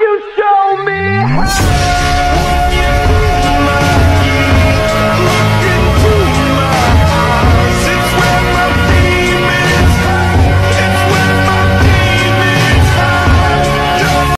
you show